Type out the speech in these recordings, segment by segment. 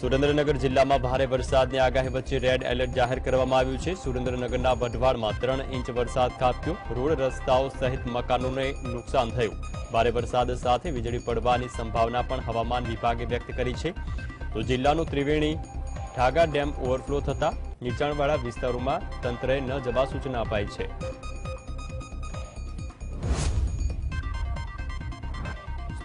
સુરેન્દ્રનગર જિલ્લામાં ભારે વરસાદની આગાહી વચ્ચે રેડ એલર્ટ જાહેર કરવામાં આવ્યું છે. સુરેન્દ્રનગરના વઢવાડમાં ત્રણ ઇંચ વરસાદ ખાબક્યો. રોડ રસ્તાઓ સહિત મકાનોને નુકસાન થયું. ભારે વરસાદ સાથે વીજળી પડવાની સંભાવના પણ હવામાન વિભાગે વ્યક્ત કરી છે. તો જિલ્લાનું ત્રિવેણી ઠાગા ડેમ ઓવરફ્લો થતા નીચાણવાળા વિસ્તારોમાં તંત્રએ ન જવા સૂચના અપાઈ છે.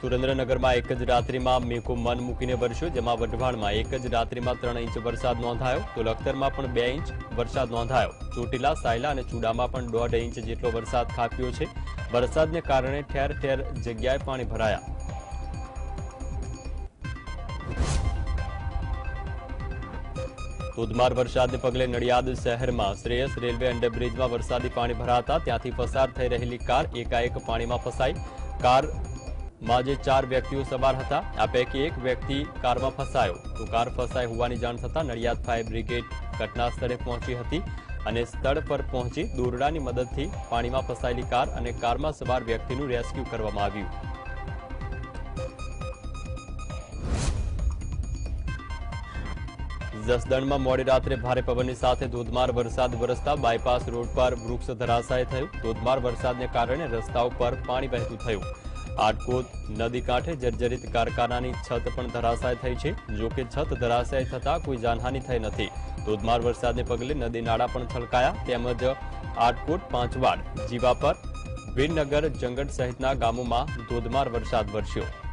સુરેન્દ્રનગરમાં એક જ રાત્રિમાં મેઘો મન મૂકીને વરસ્યો જેમાં વઢવાણમાં એક જ રાત્રિમાં ત્રણ ઇંચ વરસાદ નોંધાયો તો લખતરમાં પણ બે ઇંચ વરસાદ નોંધાયો ચોટીલા સાયલા અને ચુડામાં પણ દોઢ ઇંચ જેટલો વરસાદ ખાબક્યો છે વરસાદને કારણે ઠેર ઠેર જગ્યાએ પાણી ભરાયા ધોધમાર વરસાદને પગલે નડિયાદ શહેરમાં શ્રેયસ રેલવે અંડરબ્રિજમાં વરસાદી પાણી ભરાતા ત્યાંથી પસાર થઈ રહેલી કાર એકાએક પાણીમાં ફસાઈ જે ચાર વ્યક્તિઓ સવાર હતા. આ પૈકી એક વ્યક્તિ કારમાં ફસાયો. તો કાર ફસાઈ હોવાની જાણ થતાં નડિયાદ ફાયર બ્રિગેડ ઘટના સ્થળે પહોંચી હતી અને સ્થળ પર પહોંચી દોરડાની મદદથી પાણીમાં ફસાયેલી કાર અને કારમાં સવાર વ્યક્તિનું રેસ્ક્યુ કરવામાં આવ્યું. જસદણમાં મોડી રાત્રે ભારે પવનની સાથે ધોધમાર વરસાદ વરસતા બાયપાસ રોડ પર વૃક્ષ ધરાશાય થયું. ધોધમાર વરસાદને કારણે રસ્તાઓ પર પાણી વહેતું થયું. આટકોટ નદી કાંઠે જર્જરિત કારખાનાની છત પણ ધરાશાય થઈ છે જો કે છત ધરાશાય થતા કોઈ જાનહાનિ થઈ નથી ધોધમાર વરસાદને પગલે નદી નાળા પણ છલકાયા તેમજ આટકોટ પાંચવાડ જીવાપર વીરનગર જંગટ સહિતના ગામોમાં ધોધમાર વરસાદ વરસ્યો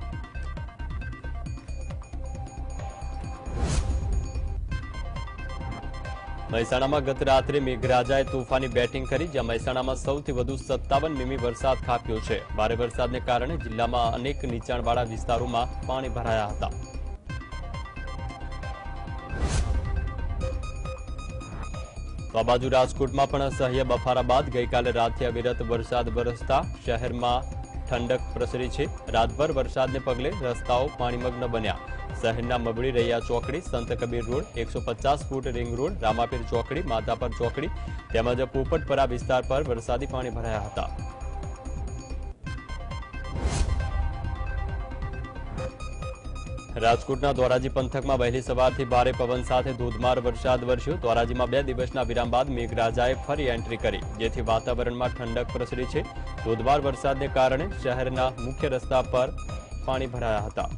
મહેસાણામાં ગત રાત્રે મેઘરાજાએ તોફાની બેટિંગ કરી, જ્યાં મહેસાણામાં સૌથી વધુ સત્તાવન મીમી વરસાદ ખાબક્યો છે. ભારે વરસાદને કારણે જિલ્લામાં અનેક નીચાણવાળા વિસ્તારોમાં પાણી ભરાયા હતા. તો આ બાજુ રાજકોટમાં પણ અસહ્ય બફારા બાદ ગઈકાલે રાતથી અવિરત વરસાદ વરસતા શહેરમાં ઠંડક પ્રસરી છે રાતભર વરસાદને પગલે રસ્તાઓ પાણીમગ્ન બન્યા શહેરના મબડી રૈયા ચોકડી સંત કબીર રોડ એકસો પચાસ ફૂટ રિંગ રોડ રામાપીર ચોકડી માધાપર ચોકડી તેમજ પોપટપરા વિસ્તાર પર વરસાદી પાણી ભરાયા હતા રાજકોટના ધોરાજી પંથકમાં વહેલી સવારથી ભારે પવન સાથે ધોધમાર વરસાદ વરસ્યો ધોરાજીમાં બે દિવસના વિરામ બાદ મેઘરાજાએ ફરી એન્ટ્રી કરી જેથી વાતાવરણમાં ઠંડક પ્રસરી છે ધોધમાર વરસાદને કારણે શહેરના મુખ્ય રસ્તા પર પાણી ભરાયા હતા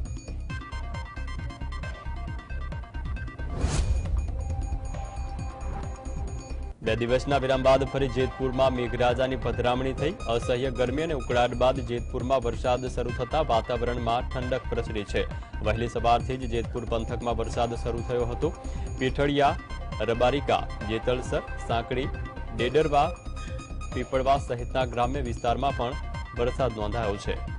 બે દિવસના વિરામ બાદ ફરી જેતપુરમાં મેઘરાજાની પધરામણી થઈ. અસહ્ય ગરમી અને ઉકળાટ બાદ જેતપુરમાં વરસાદ શરૂ થતા વાતાવરણમાં ઠંડક પ્રસરી છે. વહેલી સવારથી જ જેતપુર પંથકમાં વરસાદ શરૂ થયો હતો. પીઠળિયા, રબારિકા, જેતલસર, સાંકડી, ડેડરવા, પીપળવા સહિતના ગ્રામ્ય વિસ્તારમાં પણ વરસાદ નોંધાયો છે.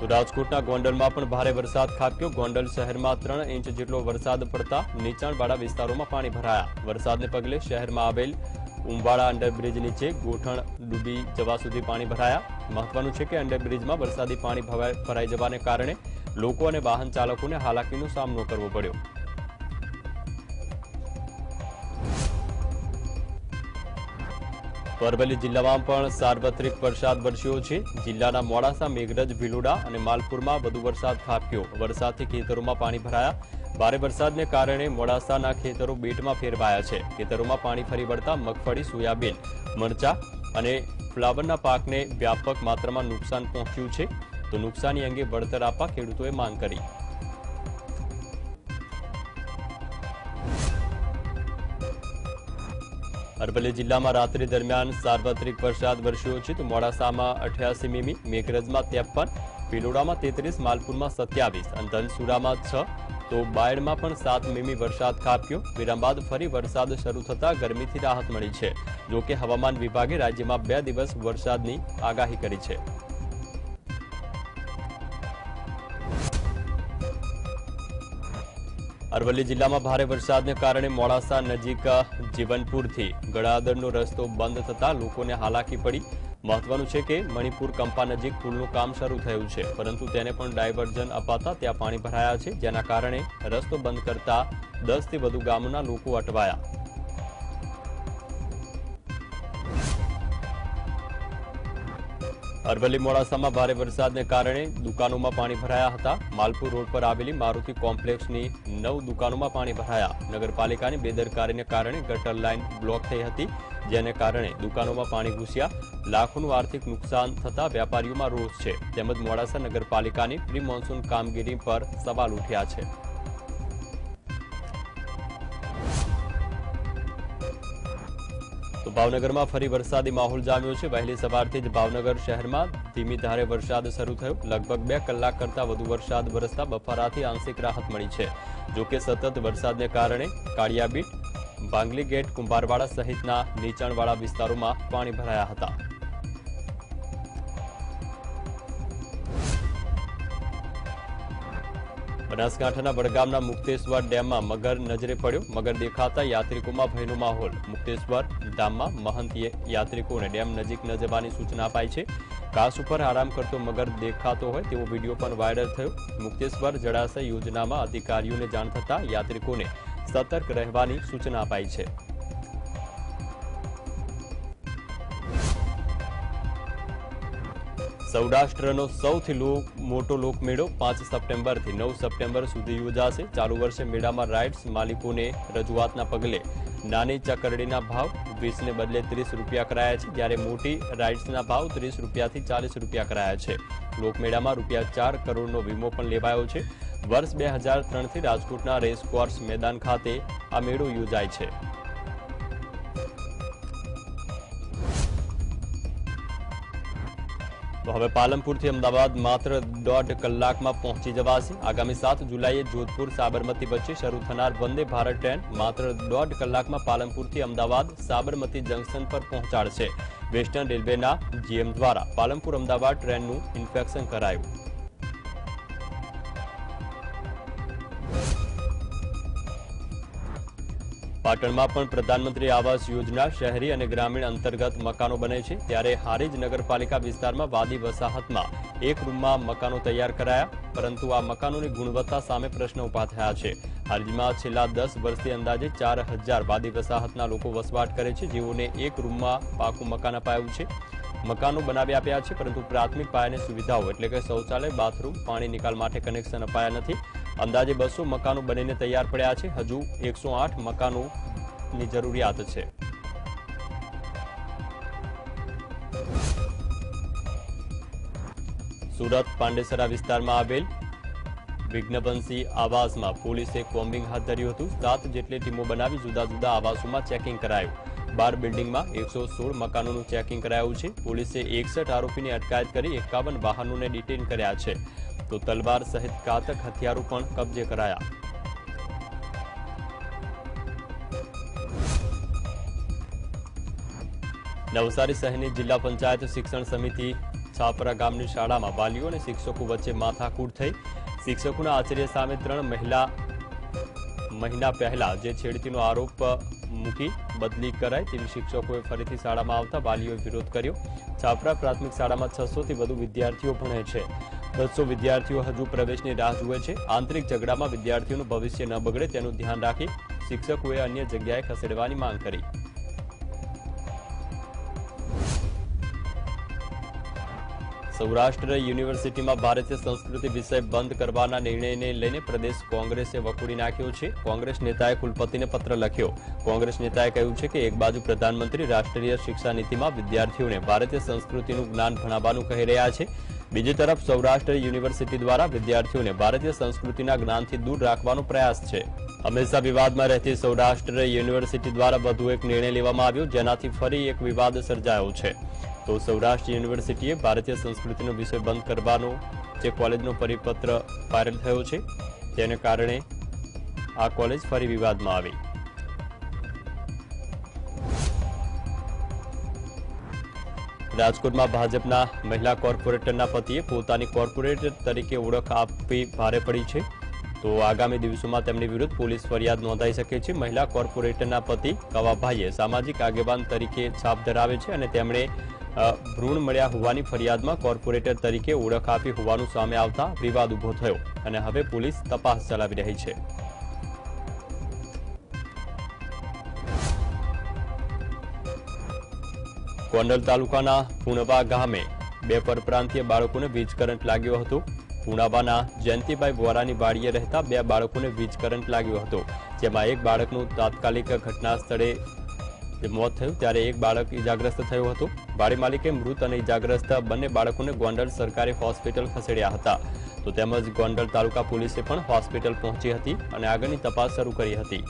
તો રાજકોટના ગોંડલમાં પણ ભારે વરસાદ ખાબક્યો ગોંડલ શહેરમાં ત્રણ ઇંચ જેટલો વરસાદ પડતા નીચાણવાળા વિસ્તારોમાં પાણી ભરાયા વરસાદને પગલે શહેરમાં આવેલ ઉંબાળા અંડરબ્રિજ નીચે ગોઠણ ડૂબી જવા સુધી પાણી ભરાયા મહત્વનું છે કે અંડરબ્રિજમાં વરસાદી પાણી ભવાઈ- ભરાઈ જવાને કારણે લોકો અને વાહન ચાલકોને હાલાકીનો સામનો કરવો પડ્યો અરવલ્લી જિલ્લામાં પણ સાર્વત્રિક વરસાદ વરસ્યો છે જિલ્લાના મોડાસા મેઘરજ ભીલોડા અને માલપુરમાં વધુ વરસાદ ખાબક્યો વરસાદથી ખેતરોમાં પાણી ભરાયા ભારે વરસાદને કારણે મોડાસાના ખેતરો બેટમાં ફેરવાયા છે ખેતરોમાં પાણી ફરી વળતા મગફળી સોયાબીન મરચા અને ફ્લાવરના પાકને વ્યાપક માત્રામાં નુકસાન પહોંચ્યું છે તો નુકસાની અંગે વળતર આપવા ખેડૂતોએ માંગ કરી અરવલ્લી જિલ્લામાં રાત્રિ દરમિયાન સાર્વત્રિક વરસાદ વરસ્યો છે તો મોડાસામાં અઠ્યાસી મીમી મેઘરજમાં ત્રેપન ભિલોડામાં તેત્રીસ માલપુરમાં સત્યાવીસ અને ધનસુરામાં છ તો બાયડમાં પણ સાત મીમી વરસાદ ખાબક્યો વિરામ બાદ ફરી વરસાદ શરૂ થતા ગરમીથી રાહત મળી છે જો કે હવામાન વિભાગે રાજ્યમાં બે દિવસ વરસાદની આગાહી કરી છે અરવલ્લી જિલ્લામાં ભારે વરસાદને કારણે મોડાસા નજીક જીવનપુરથી ગળાદરનો રસ્તો બંધ થતા લોકોને હાલાકી પડી મહત્વનું છે કે મણિપુર કંપા નજીક પુલનું કામ શરૂ થયું છે પરંતુ તેને પણ ડાયવર્ઝન અપાતા ત્યાં પાણી ભરાયા છે જેના કારણે રસ્તો બંધ કરતા દસથી વધુ ગામના લોકો અટવાયા અરવલ્લી મોડાસામાં ભારે વરસાદને કારણે દુકાનોમાં પાણી ભરાયા હતા માલપુર રોડ પર આવેલી મારુતિ કોમ્પ્લેક્સની નવ દુકાનોમાં પાણી ભરાયા નગરપાલિકાની બેદરકારીને કારણે ગટર લાઇન બ્લોક થઈ હતી જેને કારણે દુકાનોમાં પાણી ઘૂસ્યા લાખોનું આર્થિક નુકસાન થતા વેપારીઓમાં રોષ છે તેમજ મોડાસા નગરપાલિકાની પ્રી મોન્સૂન કામગીરી પર સવાલ ઉઠ્યા છે તો ભાવનગરમાં ફરી વરસાદી માહોલ જામ્યો છે વહેલી સવારથી જ ભાવનગર શહેરમાં ધીમી ધારે વરસાદ શરૂ થયો લગભગ બે કલાક કરતા વધુ વરસાદ વરસતા બફારાથી આંશિક રાહત મળી છે જો કે સતત વરસાદને કારણે કાળિયાબીટ ભાંગલી ગેટ કુંભારવાડા સહિતના નીચાણવાળા વિસ્તારોમાં પાણી ભરાયા હતા બનાસકાંઠાના વડગામના મુક્તેશ્વર ડેમમાં મગર નજરે પડ્યો મગર દેખાતા યાત્રિકોમાં ભયનો માહોલ મુક્તેશ્વર ધામમાં મહંત યાત્રિકોને ડેમ નજીક ન જવાની સૂચના અપાઈ છે કાસ ઉપર આરામ કરતો મગર દેખાતો હોય તેવો વિડીયો પણ વાયરલ થયો મુક્તેશ્વર જળાશય યોજનામાં અધિકારીઓને જાણ થતા યાત્રિકોને સતર્ક રહેવાની સૂચના અપાઈ છે સૌરાષ્ટ્રનો સૌથી લો- મોટો લોકમેળો પાંચ સપ્ટેમ્બરથી નવ સપ્ટેમ્બર સુધી યોજાશે ચાલુ વર્ષે મેળામાં રાઇડ્સ માલિકોને રજૂઆતના પગલે નાની ચકરડીના ભાવ વીસને બદલે ત્રીસ રૂપિયા કરાયા છે જ્યારે મોટી રાઇડ્સના ભાવ ત્રીસ રૂપિયાથી ચાલીસ રૂપિયા કરાયા છે લોકમેળામાં રૂપિયા ચાર કરોડનો વીમો પણ લેવાયો છે વર્ષ બે હજાર ત્રણથી રાજકોટના રેસકોર્સ મેદાન ખાતે આ મેળો યોજાય છે તો હવે પાલનપુરથી અમદાવાદ માત્ર દોઢ કલાકમાં પહોંચી જવાશે આગામી સાત જુલાઈએ જોધપુર સાબરમતી વચ્ચે શરૂ થનાર વંદે ભારત ટ્રેન માત્ર દોઢ કલાકમાં પાલનપુરથી અમદાવાદ સાબરમતી જંકશન પર પહોંચાડશે વેસ્ટર્ન રેલવેના જીએમ દ્વારા પાલનપુર અમદાવાદ ટ્રેનનું ઇન્ફેક્શન કરાયું પાટણમાં પણ પ્રધાનમંત્રી આવાસ યોજના શહેરી અને ગ્રામીણ અંતર્ગત મકાનો બને છે ત્યારે હારીજ નગરપાલિકા વિસ્તારમાં વાદી વસાહતમાં એક રૂમમાં મકાનો તૈયાર કરાયા પરંતુ આ મકાનોની ગુણવત્તા સામે પ્રશ્ન ઉભા થયા છે હારીજમાં છેલ્લા દસ વર્ષથી અંદાજે ચાર હજાર વાદી વસાહતના લોકો વસવાટ કરે છે જેઓને એક રૂમમાં પાકું મકાન અપાયું છે મકાનો બનાવી આપ્યા છે પરંતુ પ્રાથમિક પાયાની સુવિધાઓ એટલે કે શૌચાલય બાથરૂમ પાણી નિકાલ માટે કનેક્શન અપાયા નથી અંદાજે બસો મકાનો બનીને તૈયાર પડ્યા છે. હજુ એકસો આઠ મકાનોની જરૂરિયાત છે. સુરત પાંડેસરા વિસ્તારમાં આવેલ વિઘ્નવંશી આવાસમાં પોલીસે કોમ્બિંગ હાથ ધર્યું હતું. સાત જેટલી ટીમો બનાવી જુદા જુદા આવાસોમાં ચેકિંગ કરાયું. બાર બિલ્ડિંગમાં એકસો સોળ મકાનોનું ચેકિંગ કરાયું છે. પોલીસે એકસઠ આરોપીની અટકાયત કરી એકાવન વાહનોને ડિટેન કર્યા છે. તો તલવાર સહિત ઘાતક હથિયારો પણ કબજે કરાયા નવસારી શહેરની જિલ્લા પંચાયત શિક્ષણ સમિતિ છાપરા ગામની શાળામાં વાલીઓ અને શિક્ષકો વચ્ચે માથાકૂટ થઈ શિક્ષકોના આશ્ચર્ય સામે ત્રણ મહિલા મહિના પહેલા જે છેડતીનો આરોપ મૂકી બદલી કરાય તેવી શિક્ષકોએ ફરીથી શાળામાં આવતા વાલીઓએ વિરોધ કર્યો છાપરા પ્રાથમિક શાળામાં છસો થી વધુ વિદ્યાર્થીઓ ભણે છે બસો વિદ્યાર્થીઓ હજુ પ્રવેશની રાહ જુએ છે. આંતરિક ઝઘડામાં વિદ્યાર્થીઓનું ભવિષ્ય ન બગડે તેનું ધ્યાન રાખી શિક્ષકોએ અન્ય જગ્યાએ ખસેડવાની માંગ કરી. સૌરાષ્ટ્ર યુનિવર્સિટીમાં ભારતીય સંસ્કૃતિ વિષય બંધ કરવાના નિર્ણયને લઈને પ્રદેશ કોંગ્રેસે વખોડી નાખ્યો છે. કોંગ્રેસ નેતાએ કુલપતિને પત્ર લખ્યો. કોંગ્રેસ નેતાએ કહ્યું છે કે એક બાજુ પ્રધાનમંત્રી રાષ્ટ્રીય શિક્ષા નીતિમાં વિદ્યાર્થીઓને ભારતીય સંસ્કૃતિનું જ્ઞાન ભણાવવાનું કહી રહ્યા છે. બીજી તરફ સૌરાષ્ટ્ર યુનિવર્સિટી દ્વારા વિદ્યાર્થીઓને ભારતીય સંસ્કૃતિના જ્ઞાનથી દૂર રાખવાનો પ્રયાસ છે. હંમેશા વિવાદમાં રહેતી સૌરાષ્ટ્ર યુનિવર્સિટી દ્વારા વધુ એક નિર્ણય લેવામાં આવ્યો, જેનાથી ફરી એક વિવાદ સર્જાયો છે. તો સૌરાષ્ટ્ર યુનિવર્સિટીએ ભારતીય સંસ્કૃતિનો વિષય બંધ કરવાનો જે કોલેજનો પરિપત્ર વાયરલ થયો છે, તેને કારણે આ કોલેજ ફરી વિવાદમાં આવી. રાજકોટમાં ભાજપના મહિલા કોર્પોરેટરના પતિએ પોતાની કોર્પોરેટર તરીકે ઓળખ આપવી ભારે પડી છે. તો આગામી દિવસોમાં તેમની વિરુદ્ધ પોલીસ ફરિયાદ નોંધાઈ શકે છે. મહિલા કોર્પોરેટરના પતિ કવાભાઈએ સામાજિક આગેવાન તરીકે છાપ ધરાવે છે અને તેમણે ભ્રૂણ મળ્યા હોવાની ફરિયાદમાં કોર્પોરેટર તરીકે ઓળખ આપી હોવાનું સામે આવતા વિવાદ ઊભો થયો અને હવે પોલીસ તપાસ ચલાવી રહી છે. ગોંડલ તાલુકાના પુણવા ગામે બે પરપ્રાંતીય બાળકોને વીજ કરંટ લાગ્યો હતો પુણાવાના જયંતિભાઈ વોરાની વાડીએ રહેતા બે બાળકોને વીજ કરંટ લાગ્યો હતો જેમાં એક બાળકનું તાત્કાલિક ઘટના સ્થળે જે મોત થયું ત્યારે એક બાળક ઇજાગ્રસ્ત થયો હતો વાડી માલિકે મૃત અને ઇજાગ્રસ્ત બંને બાળકોને ગોંડલ સરકારી હોસ્પિટલ ખસેડ્યા હતા તો તેમજ ગોંડલ તાલુકા પોલીસે પણ હોસ્પિટલ પહોંચી હતી અને આગળની તપાસ શરૂ કરી હતી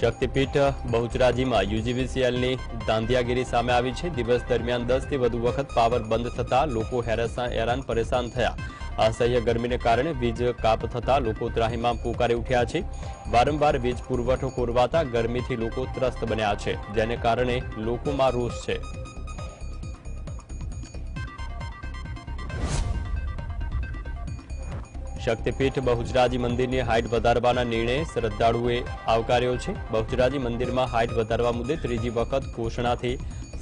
શક્તિપીઠ બહુચરાજીમાં યુજીવીસીએલની દાંધિયાગીરી સામે આવી છે દિવસ દરમિયાન દસથી વધુ વખત પાવર બંધ થતા લોકો હેરાસા- હેરાન પરેશાન થયા અસહ્ય ગરમીને કારણે વીજ કાપ થતા લોકો ત્રાહિમામ પુકારી ઉઠ્યા છે વારંવાર વીજ પુરવઠો ખોરવાતા ગરમીથી લોકો ત્રસ્ત બન્યા છે જેને કારણે લોકોમાં રોષ છે શક્તિપીઠ બહુજરાજી મંદિરની હાઇટ વધારવાના નિર્ણય શ્રદ્ધાળુઓએ આવકાર્યો છે. બહુજરાજી મંદિરમાં હાઇટ વધારવા મુદ્દે ત્રીજી વખત ઘોષણાથી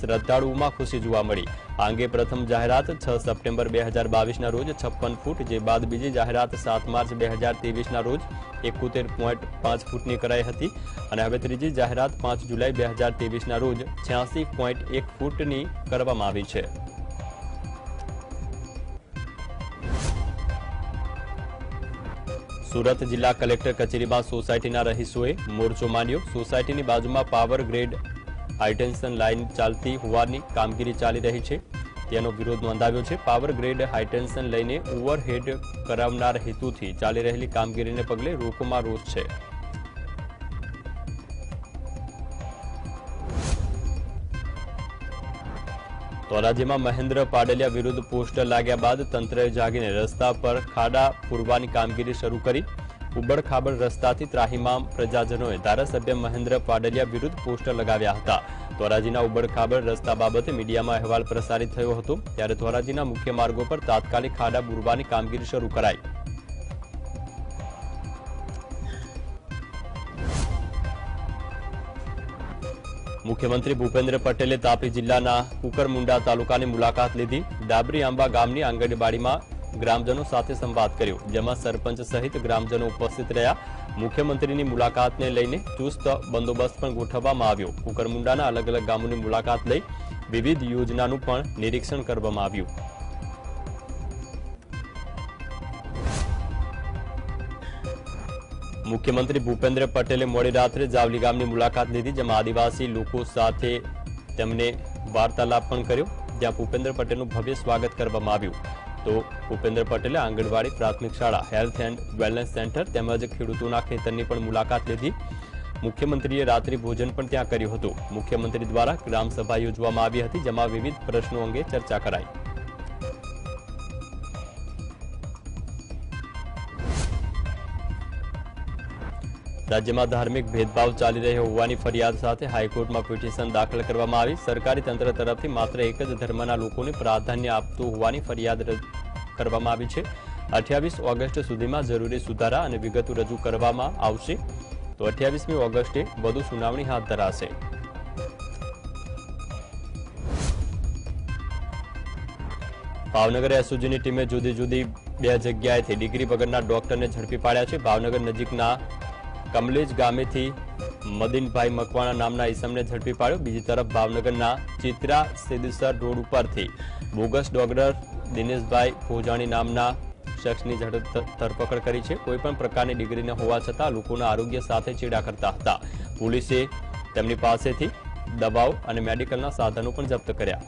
શ્રદ્ધાળુઓમાં ખુશી જોવા મળી. આ અંગે પ્રથમ જાહેરાત છ સપ્ટેમ્બર બે હજાર બાવીસના રોજ છપ્પન ફૂટ, જે બાદ બીજી જાહેરાત સાત માર્ચ બે હજાર ત્રેવીસના રોજ એકોતેર પોઈન્ટ પાંચ ફૂટની કરાઈ હતી અને હવે ત્રીજી જાહેરાત પાંચ જુલાઈ બે હજાર ત્રેવીસના રોજ છ્યાસી પોઈન્ટ એક ફૂટની કરવામાં આવી છે. સુરત જિલ્લા કલેક્ટર કચેરીમાં સોસાયટીના રહીશોએ મોરચો માંડ્યો સોસાયટીની બાજુમાં પાવર ગ્રેડ હાઈટેન્શન લાઇન ચાલતી હોવાની કામગીરી ચાલી રહી છે તેનો વિરોધ નોંધાવ્યો છે પાવર ગ્રેડ હાઈટેન્શન લઈને ઓવરહેડ કરાવનાર હેતુથી ચાલી રહેલી કામગીરીને પગલે લોકોમાં રોષ છે તો રાજ્યમાં મહેન્દ્ર પાડલિયા વિરુદ્ધ પોસ્ટર લાગ્યા બાદ તંત્રએ જાગીને રસ્તા પર ખાડા પૂરવાની કામગીરી શરૂ કરી ઉબડખાબડ રસ્તાથી ત્રાહિમામ પ્રજાજનોએ ધારાસભ્ય મહેન્દ્ર પાડલિયા વિરુદ્ધ પોસ્ટર લગાવ્યા હતા ધોરાજીના ઉબડખાબડ રસ્તા બાબતે મીડિયામાં અહેવાલ પ્રસારિત થયો હતો ત્યારે ધોરાજીના મુખ્ય માર્ગો પર તાત્કાલિક ખાડા પૂરવાની કામગીરી શરૂ કરાઈ મુખ્યમંત્રી ભૂપેન્દ્ર પટેલે તાપી જિલ્લાના કુકરમુંડા તાલુકાની મુલાકાત લીધી ડાબરી આંબા ગામની આંગણવાડીમાં ગ્રામજનો સાથે સંવાદ કર્યો જેમાં સરપંચ સહિત ગ્રામજનો ઉપસ્થિત રહ્યા મુખ્યમંત્રીની મુલાકાતને લઈને ચુસ્ત બંદોબસ્ત પણ ગોઠવવામાં આવ્યો કુકરમુંડાના અલગ અલગ ગામોની મુલાકાત લઈ વિવિધ યોજનાનું પણ નિરીક્ષણ કરવામાં આવ્યું મુખ્યમંત્રી ભૂપેન્દ્ર પટેલે મોડી રાત્રે જાવલી ગામની મુલાકાત લીધી જેમાં આદિવાસી લોકો સાથે તેમને વાર્તાલાપ પણ કર્યો જ્યાં ભૂપેન્દ્ર પટેલનું ભવ્ય સ્વાગત કરવામાં આવ્યું તો ભૂપેન્દ્ર પટેલે આંગણવાડી પ્રાથમિક શાળા હેલ્થ એન્ડ વેલનેસ સેન્ટર તેમજ ખેડૂતોના ખેતરની પણ મુલાકાત લીધી મુખ્યમંત્રીએ રાત્રિ ભોજન પણ ત્યાં કર્યું હતું મુખ્યમંત્રી દ્વારા ગ્રામસભા યોજવામાં આવી હતી જેમાં વિવિધ પ્રશ્નો અંગે ચર્ચા કરાઈ રાજ્યમાં ધાર્મિક ભેદભાવ ચાલી રહ્યો હોવાની ફરિયાદ સાથે હાઈકોર્ટમાં પિટિશન દાખલ કરવામાં આવી. સરકારી તંત્ર તરફથી માત્ર એક જ ધર્મના લોકોને પ્રાધાન્ય આપતું હોવાની ફરિયાદ કરવામાં આવી છે. અઠ્યાવીસ ઓગસ્ટ સુધીમાં જરૂરી સુધારા અને વિગતો રજૂ કરવામાં આવશે. તો અઠ્યાવીસમી ઓગસ્ટે વધુ સુનાવણી હાથ ધરાશે. ભાવનગર એસઓજીની ટીમે જુદી જુદી બે જગ્યાએથી ડિગ્રી વગરના ડોક્ટરને ઝડપી પાડ્યા છે. ભાવનગર નજીકના કમલેજ ગામેથી મદીનભાઈ મકવાણા નામના ઈસમને ઝડપી પાડ્યો બીજી તરફ ભાવનગરના ચિત્રા સિદ્ધસર રોડ ઉપરથી બોગસ ડોક્ટર દિનેશભાઈ ભોજાણી નામના શખ્સની ઝડપ ધરપકડ કરી છે કોઈપણ પ્રકારની ડિગ્રી ન હોવા છતાં લોકોના આરોગ્ય સાથે ચેડા કરતા હતા પોલીસે તેમની પાસેથી દવાઓ અને મેડિકલના સાધનો પણ જપ્ત કર્યા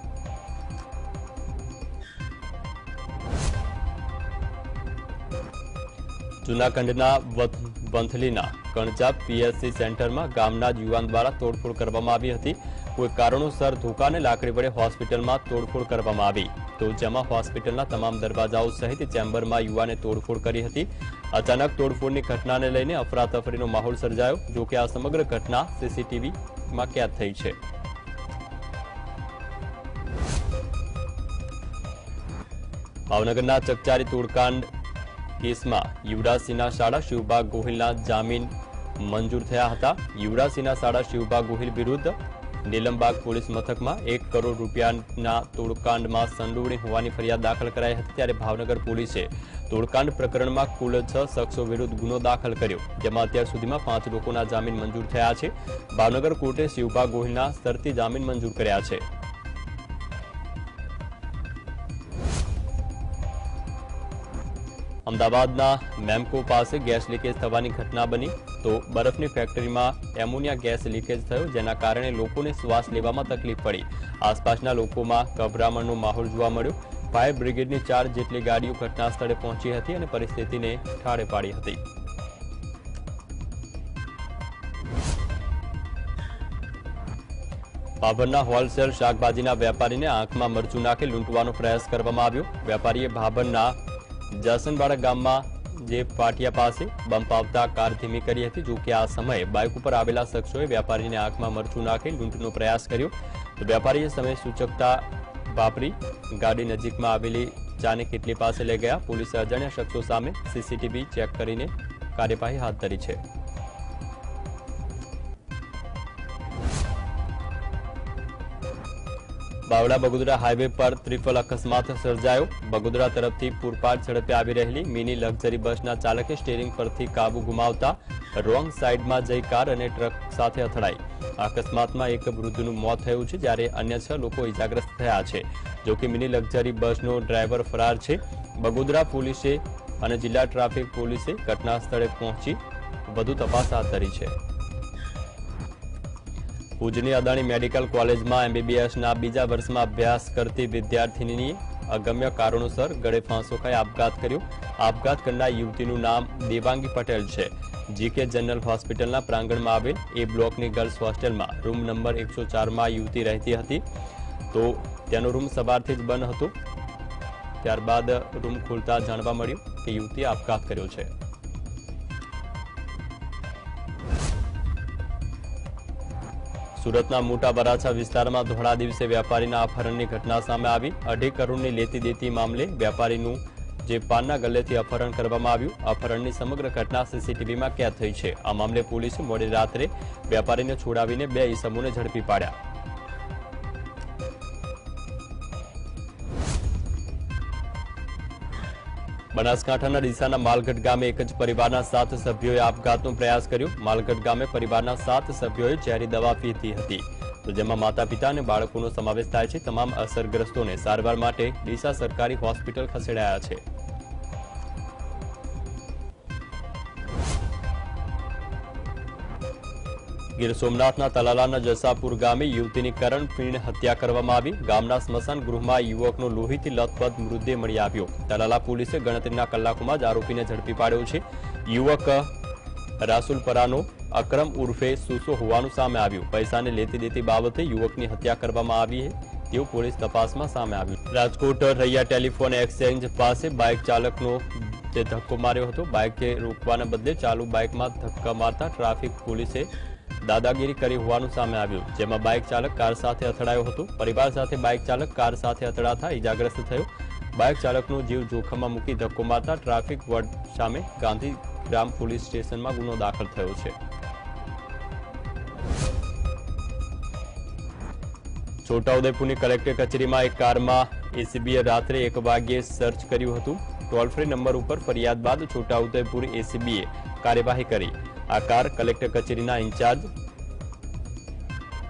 જૂનાગઢના વંથ- વંથલીના કણચા પીએસસી સેન્ટરમાં ગામના યુવાન દ્વારા તોડફોડ કરવામાં આવી હતી. કોઈ કારણોસર ધોકાને લાકડી વડે હોસ્પિટલમાં તોડફોડ કરવામાં આવી. તો જેમાં હોસ્પિટલના તમામ દરવાજાઓ સહિત ચેમ્બરમાં યુવાને તોડફોડ કરી હતી. અચાનક તોડફોડની ઘટનાને લઈને અફરાતફરીનો માહોલ સર્જાયો, જો કે આ સમગ્ર ઘટના સીસીટીવીમાં કેદ થઈ છે. ભાવનગરના ચકચારી તોડકાંડ કેસમાં યુવરાજસિંહના શાળા શિવબા ગોહિલના જામીન મંજૂર થયા હતા યુવરાજસિંહના શાળા શિવબા ગોહિલ વિરુદ્ધ નીલમબાગ પોલીસ મથકમાં એક કરોડ રૂપિયાના તોડકાંડમાં સંડોવણી હોવાની ફરિયાદ દાખલ કરાઈ હતી ત્યારે ભાવનગર પોલીસે તોડકાંડ પ્રકરણમાં કુલ છ શખ્સો વિરુદ્ધ ગુનો દાખલ કર્યો જેમાં અત્યાર સુધીમાં પાંચ લોકોના જામીન મંજૂર થયા છે ભાવનગર કોર્ટે શિવભા ગોહિલના શરતી જામીન મંજૂર કર્યા છે અમદાવાદના મેમકો પાસે ગેસ લીકેજ થવાની ઘટના બની તો બરફની ફેક્ટરીમાં એમોનિયા ગેસ લીકેજ થયો જેના કારણે લોકોને શ્વાસ લેવામાં તકલીફ પડી આસપાસના લોકોમાં ગભરામણનો માહોલ જોવા મળ્યો ફાયર બ્રિગેડની ચાર જેટલી ગાડીઓ ઘટના સ્થળે પહોંચી હતી અને પરિસ્થિતિને ઠાળે પાડી હતી ભાભરના હોલસેલ શાકભાજીના વેપારીને આંખમાં મરચું નાખી લૂંટવાનો પ્રયાસ કરવામાં આવ્યો વેપારીએ ભાભરના જાસનવાડા ગામમાં જે પાટિયા પાસે બમ્પ આવતા કાર ધીમી કરી હતી જો કે આ સમયે બાઇક ઉપર આવેલા શખ્સોએ વેપારીને આંખમાં મરચું નાખી લૂંટનો પ્રયાસ કર્યો તો વેપારીએ સમય સૂચકતા વાપરી ગાડી નજીકમાં આવેલી ચાની કેટલી પાસે લઈ ગયા પોલીસે અજાણ્યા શખ્સો સામે સીસીટીવી ચેક કરીને કાર્યવાહી હાથ ધરી છે બાવળા બગોદરા હાઈવે પર ત્રિફલ અકસ્માત સર્જાયો બગોદરા તરફથી પૂરપાટ ઝડપે આવી રહેલી મિની લક્ઝરી બસના ચાલકે સ્ટીરિંગ પરથી કાબુ ગુમાવતા રોંગ સાઈડમાં જઈ કાર અને ટ્રક સાથે અથડાઈ આ અકસ્માતમાં એક વૃદ્ધનું મોત થયું છે જ્યારે અન્ય છ લોકો ઇજાગ્રસ્ત થયા છે જો કે મિની લક્ઝરી બસનો ડ્રાઈવર ફરાર છે બગોદરા પોલીસે અને જિલ્લા ટ્રાફિક પોલીસે ઘટના સ્થળે પહોંચી વધુ તપાસ હાથ ધરી છે ભુજની અદાણી મેડિકલ કોલેજમાં એમબીબીએસના બીજા વર્ષમાં અભ્યાસ કરતી વિદ્યાર્થીની અગમ્ય કારણોસર ગળે ફાંસો ખાઈ આપઘાત કર્યો. આપઘાત કરનાર યુવતીનું નામ દેવાંગી પટેલ છે. જીકે જનરલ હોસ્પિટલના પ્રાંગણમાં આવેલ એ બ્લોકની ગર્લ્સ હોસ્ટેલમાં રૂમ નંબર એકસો ચારમાં યુવતી રહેતી હતી. તો તેનો રૂમ સવારથી જ બંધ હતો. ત્યારબાદ રૂમ ખોલતા જાણવા મળ્યું કે યુવતીએ આપઘાત કર્યો છે. સુરતના મોટા બરાછા વિસ્તારમાં ધોળા દિવસે વેપારીના અપહરણની ઘટના સામે આવી. અઢી કરોડની લેતી દેતી મામલે વેપારીનું જે પાનના ગલ્લેથી અપહરણ કરવામાં આવ્યું. અપહરણની સમગ્ર ઘટના સીસીટીવીમાં કેદ થઈ છે. આ મામલે પોલીસે મોડી રાત્રે વેપારીને છોડાવીને બે ઈસમોને ઝડપી પાડ્યા. બનાસકાંઠાના ડીસાના માલગઢ ગામે એક જ પરિવારના સાત સભ્યોએ આપઘાતનો પ્રયાસ કર્યો. માલગઢ ગામે પરિવારના સાત સભ્યોએ ઝેરી દવા પીધી હતી. તો જેમાં માતા પિતા અને બાળકોનો સમાવેશ થાય છે. તમામ અસરગ્રસ્તોને સારવાર માટે ડીસા સરકારી હોસ્પિટલ ખસેડાયા છે. ગીર સોમનાથના તલાલાના જસાપુર ગામે યુવતીની કરણપીણ હત્યા કરવામાં આવી ગામના સ્મશાન ગૃહમાં યુવકનો લોહીથી લથપથ મૃતદેહ મળી આવ્યો તલાલા પોલીસે ગણતરીના કલાકોમાં જ આરોપીને ઝડપી પાડ્યો છે યુવક રાસુલપરાનો અક્રમ ઉર્ફે સુસો હોવાનું સામે આવ્યું પૈસાને લેતી દેતી બાબતે યુવકની હત્યા કરવામાં આવી છે તેવું પોલીસ તપાસમાં સામે આવ્યું રાજકોટ રૈયા ટેલિફોન એક્સચેન્જ પાસે બાઇક ચાલકનો જે ધક્કો માર્યો હતો બાઇકે રોકવાના બદલે ચાલુ બાઇકમાં ધક્કા મારતા ટ્રાફિક પોલીસે દાદાગીરી કરી હોવાનું સામે આવ્યું, જેમાં બાઇક ચાલક કાર સાથે અથડાયો હતો. પરિવાર સાથે બાઇક ચાલક કાર સાથે અથડાતા ઇજાગ્રસ્ત થયો. બાઇક ચાલકનો જીવ જોખમમાં મૂકી ધક્કો મારતા ટ્રાફિક વોર્ડ સામે ગાંધીગ્રામ પોલીસ સ્ટેશનમાં ગુનો દાખલ થયો છે. છોટાઉદેપુરની કલેક્ટર કચેરીમાં એક કારમાં એસીબીએ રાત્રે એક વાગ્યે સર્ચ કર્યું હતું. ટોલ ફ્રી નંબર ઉપર ફરિયાદ બાદ છોટાઉદેપુર એસીબીએ કાર્યવાહી કરી. આ કાર કલેક્ટર કચેરીના ઇન્ચાર્જ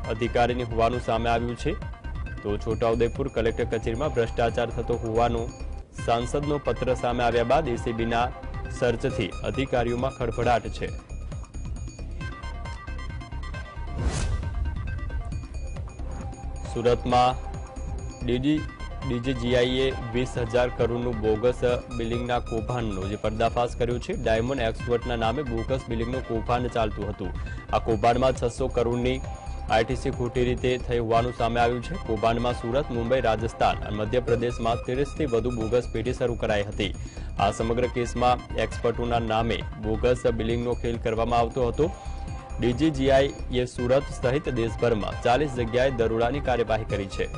અધિકારીની હોવાનું સામે આવ્યું છે. તો છોટાઉદેપુર કલેક્ટર કચેરીમાં ભ્રષ્ટાચાર થતો હોવાનું સાંસદનો પત્ર સામે આવ્યા બાદ એસીબીના સર્ચથી અધિકારીઓમાં ખળભળાટ છે. સુરતમાં ડીડી ડીજીજીઆઈએ વીસ હજાર કરોડનું બોગસ બિલિંગના કૌભાંડનો જે પર્દાફાશ કર્યો છે ડાયમંડ એક્સપર્ટના નામે બોગસ બિલિંગનું કૌભાંડ ચાલતું હતું આ કૌભાંડમાં છસો કરોડની આઈટીસી ખોટી રીતે થઈ હોવાનું સામે આવ્યું છે કૌભાંડમાં સુરત મુંબઈ રાજસ્થાન અને મધ્યપ્રદેશમાં ત્રીસથી વધુ બોગસ પેઢી શરૂ કરાઈ હતી આ સમગ્ર કેસમાં એક્સપર્ટોના નામે બોગસ બિલિંગનો ખેલ કરવામાં આવતો હતો ડીજીજીઆઈએ સુરત સહિત દેશભરમાં ચાલીસ જગ્યાએ દરોડાની કાર્યવાહી કરી છે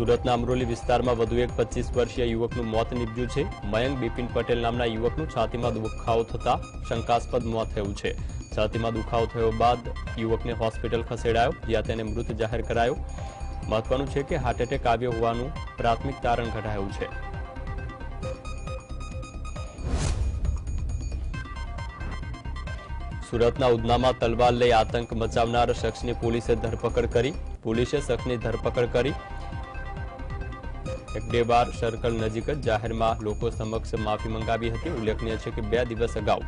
સુરતના અમરોલી વિસ્તારમાં વધુ એક પચીસ વર્ષીય યુવકનું મોત નીપજ્યું છે. મયંક બિપિન પટેલ નામના યુવકનું છાતીમાં દુખાવો થતા શંકાસ્પદ મોત થયું છે. છાતીમાં દુખાવો થયો બાદ યુવકને હોસ્પિટલ ખસેડાયો, જ્યાં તેને મૃત જાહેર કરાયો. મહત્વનું છે કે હાર્ટ એટેક આવ્યો હોવાનું પ્રાથમિક તારણ ઘટાયું છે. સુરતના ઉધનામાં તલવાર લઈ આતંક મચાવનાર શખ્સની પોલીસે ધરપકડ કરી. પોલીસે શખ્સની ધરપકડ કરી. એકડેબાર સર્કલ નજીક જ જાહેરમાં લોકો સમક્ષ માફી મંગાવી હતી. ઉલ્લેખનીય છે કે બે દિવસ અગાઉ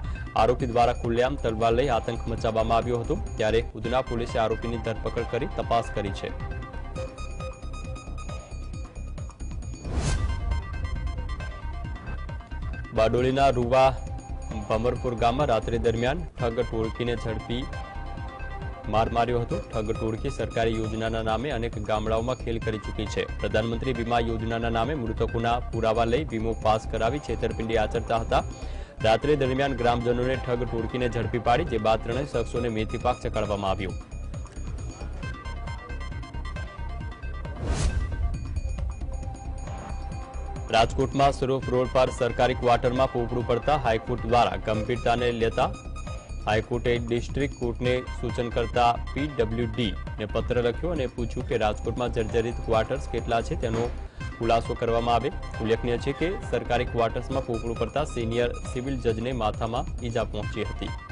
આરોપી દ્વારા ખુલ્લેઆમ તલવાર લઈ આતંક મચાવવામાં આવ્યો હતો. ત્યારે ઉધના પોલીસે આરોપીની ધરપકડ કરી તપાસ કરી છે. બારડોલીના રૂવા ભમરપુર ગામમાં રાત્રિ દરમિયાન ઠગ ટોળકીને ઝડપી માર માર્યો હતો. ઠગ ટોળકી સરકારી યોજનાના નામે અનેક ગામડાઓમાં ખેલ કરી ચૂકી છે. પ્રધાનમંત્રી વીમા યોજનાના નામે મૃતકોના પુરાવા લઈ વીમો પાસ કરાવી છેતરપિંડી આચરતા હતા. રાત્રે દરમિયાન ગ્રામજનોને ઠગ ટોળકીને ઝડપી પાડી, જે બાદ ત્રણેય શખ્સોને મેથી પાક ચકાડવામાં આવ્યો. રાજકોટમાં સ્વરૂપ રોડ પર સરકારી ક્વાર્ટરમાં પોપડું પડતા હાઈકોર્ટ દ્વારા ગંભીરતાને લેતા હાઈકોર્ટે ડિસ્ટ્રિક્ટ કોર્ટને સૂચન કરતા પીડબ્લ્યુડી ને પત્ર લખ્યો અને પૂછ્યું કે રાજકોટમાં જર્જરિત ક્વાર્ટર્સ કેટલા છે તેનો ખુલાસો કરવામાં આવે ઉલ્લેખનીય છે કે સરકારી ક્વાર્ટર્સમાં પોપડું પડતા સિનિયર સિવિલ જજને માથામાં ઈજા પહોંચી હતી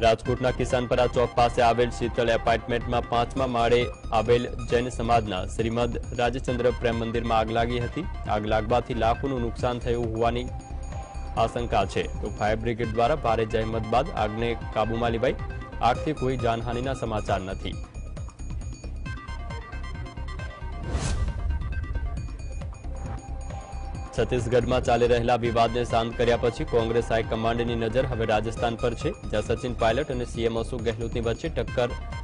રાજકોટના કિસાનપરા ચોક પાસે આવેલ શીતલ એપાર્ટમેન્ટમાં પાંચમા માળે આવેલ જૈન સમાજના શ્રીમદ રાજચંદ્ર પ્રેમ મંદિરમાં આગ લાગી હતી આગ લાગવાથી લાખોનું નુકસાન થયું હોવાની આશંકા છે તો ફાયર બ્રિગેડ દ્વારા ભારે જહેમત બાદ આગને કાબૂમાં લેવાઈ આગથી કોઈ જાનહાનિના સમાચાર નથી છત્તીસગઢમાં ચાલી રહેલા વિવાદને શાંત કર્યા પછી કોંગ્રેસ હાઈકમાન્ડની નજર હવે રાજસ્થાન પર છે જ્યાં સચિન પાયલટ અને સીએમ અશોક ગેહલોતની વચ્ચે ટક્કર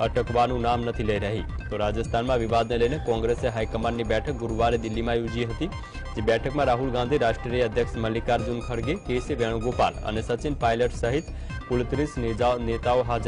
અટકવાનું નામ નથી લઈ રહી તો રાજસ્થાનમાં વિવાદને લઈને કોંગ્રેસે હાઈકમાન્ડની બેઠક ગુરુવારે દિલ્હીમાં યોજી હતી જે બેઠકમાં રાહુલ ગાંધી રાષ્ટ્રીય અધ્યક્ષ મલ્લિકાર્જુન ખડગે કેસી વેણુગોપાલ અને સચિન પાયલટ સહિત કુલ ત્રીસ નેતાઓ હાજર